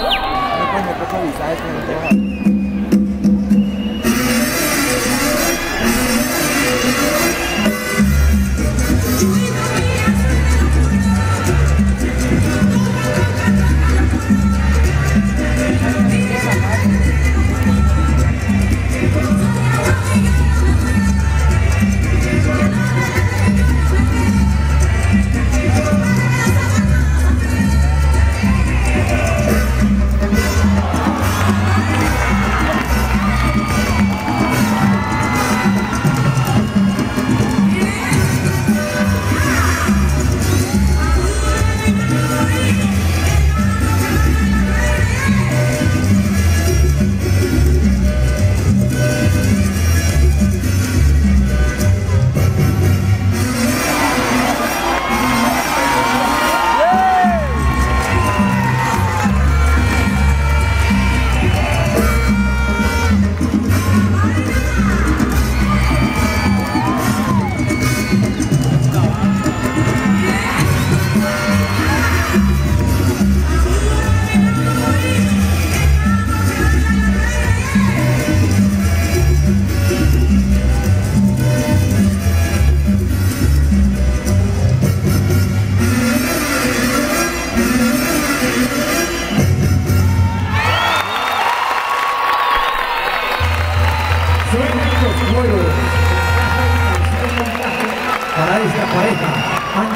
你不能不参与，咱也不能。a esta pareja. Han